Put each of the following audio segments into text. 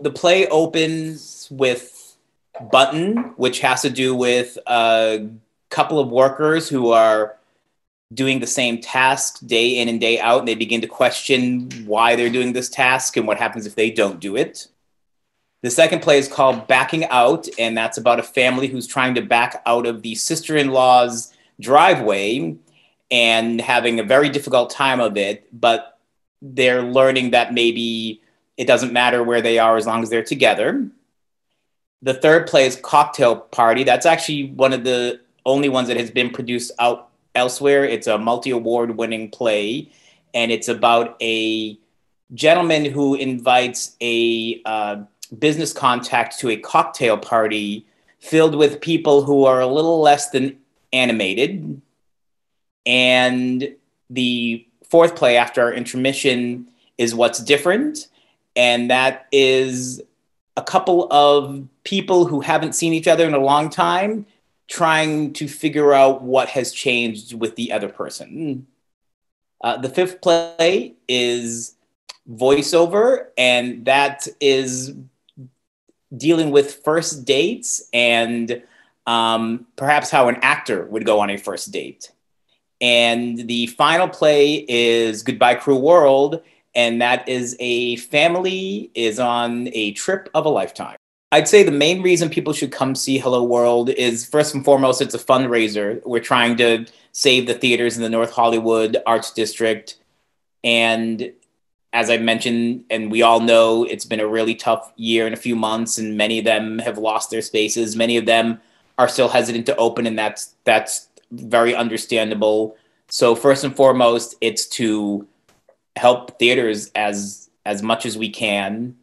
The play opens with Button, which has to do with a couple of workers who are doing the same task day in and day out, and they begin to question why they're doing this task and what happens if they don't do it. The second play is called Backing Out, and that's about a family who's trying to back out of the sister in law's driveway and having a very difficult time of it, but they're learning that maybe it doesn't matter where they are as long as they're together. The third play is Cocktail Party. That's actually one of the only ones that has been produced out elsewhere. It's a multi award winning play, and it's about a gentleman who invites a uh, business contact to a cocktail party filled with people who are a little less than animated. And the fourth play after our intermission is What's Different. And that is a couple of people who haven't seen each other in a long time trying to figure out what has changed with the other person. Uh, the fifth play is voiceover, and that is dealing with first dates and um, perhaps how an actor would go on a first date. And the final play is Goodbye Cruel World, and that is a family is on a trip of a lifetime. I'd say the main reason people should come see Hello World is first and foremost, it's a fundraiser. We're trying to save the theaters in the North Hollywood Arts District. And as I mentioned, and we all know, it's been a really tough year and a few months, and many of them have lost their spaces. Many of them are still hesitant to open, and that's that's very understandable. So first and foremost, it's to help theaters as as much as we can.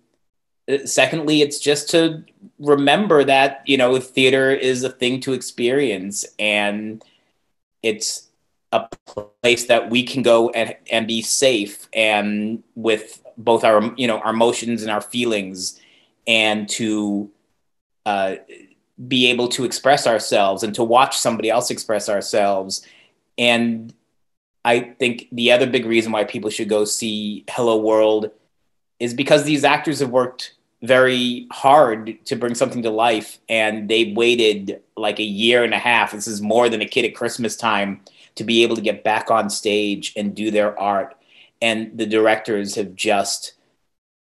Secondly, it's just to remember that you know theater is a thing to experience, and it's a place that we can go and, and be safe and with both our you know our emotions and our feelings and to uh, be able to express ourselves and to watch somebody else express ourselves. And I think the other big reason why people should go see Hello World is because these actors have worked very hard to bring something to life and they waited like a year and a half. This is more than a kid at Christmas time to be able to get back on stage and do their art. And the directors have just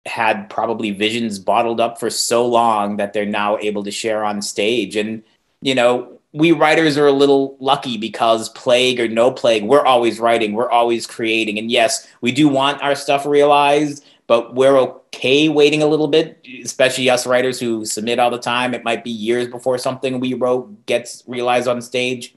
had probably visions bottled up for so long that they're now able to share on stage. And, you know, we writers are a little lucky because plague or no plague, we're always writing, we're always creating. And yes, we do want our stuff realized, but we're okay waiting a little bit, especially us writers who submit all the time. It might be years before something we wrote gets realized on stage.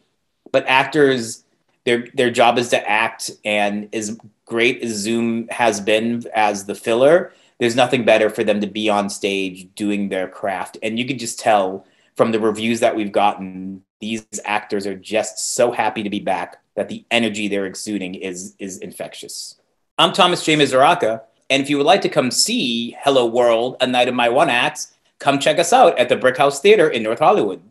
But actors, their their job is to act, and as great as Zoom has been as the filler, there's nothing better for them to be on stage doing their craft. And you can just tell from the reviews that we've gotten, these actors are just so happy to be back that the energy they're exuding is is infectious. I'm Thomas J. Misuraca, and if you would like to come see Hello World, a night of my one acts, come check us out at the Brickhouse Theater in North Hollywood.